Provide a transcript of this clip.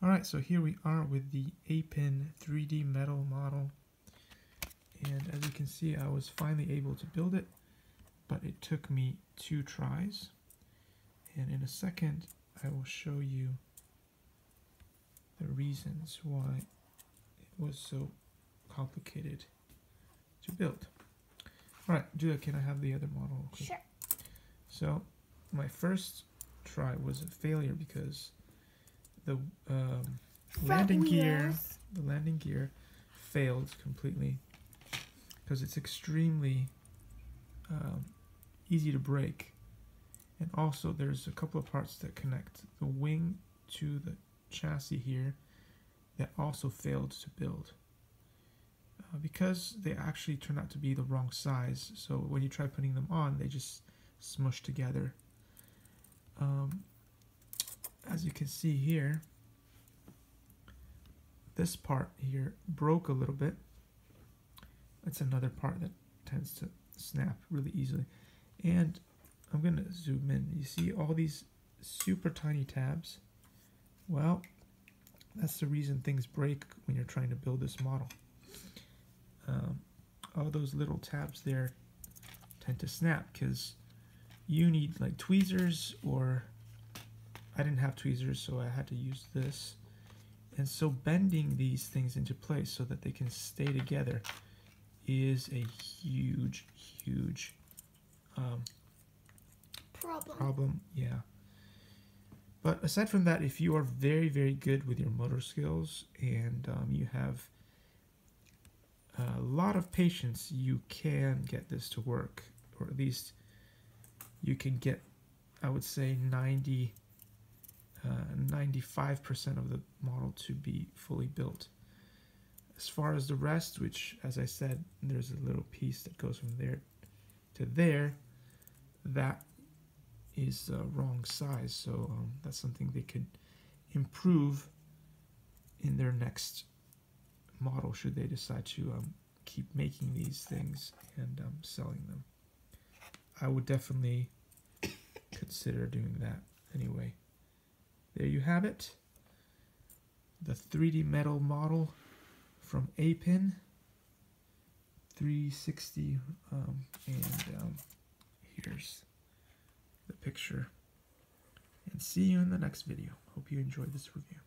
Alright, so here we are with the A-Pin 3D metal model. And as you can see, I was finally able to build it, but it took me two tries. And in a second, I will show you the reasons why it was so complicated to build. Alright, Julia, can I have the other model? Sure. So, my first try was a failure because the um, landing gear the landing gear failed completely because it's extremely um, easy to break. And also there's a couple of parts that connect the wing to the chassis here that also failed to build uh, because they actually turned out to be the wrong size. So when you try putting them on they just smush together. Um, as you can see here, this part here broke a little bit. That's another part that tends to snap really easily. And I'm going to zoom in. You see all these super tiny tabs? Well, that's the reason things break when you're trying to build this model. Um, all those little tabs there tend to snap because you need like tweezers or I didn't have tweezers so I had to use this. And so bending these things into place so that they can stay together is a huge huge um, problem. problem yeah. But aside from that if you are very very good with your motor skills and um, you have a lot of patience you can get this to work or at least you can get, I would say, 90, 95% uh, of the model to be fully built. As far as the rest, which, as I said, there's a little piece that goes from there to there, that is the wrong size. So um, that's something they could improve in their next model should they decide to um, keep making these things and um, selling them. I would definitely consider doing that anyway. There you have it. The 3D metal model from A-Pin 360 um, and um, here's the picture and see you in the next video. Hope you enjoyed this review.